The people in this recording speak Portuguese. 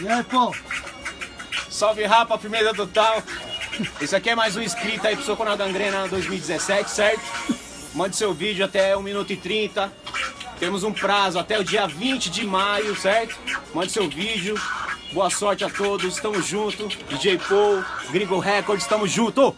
E aí, pô? Salve rapa, firmeza total. Esse aqui é mais um inscrito aí pro Soco na Gangrena 2017, certo? Mande seu vídeo até 1 minuto e 30. Temos um prazo até o dia 20 de maio, certo? Mande seu vídeo. Boa sorte a todos, tamo junto. DJ Paul, Gringo Records, tamo junto!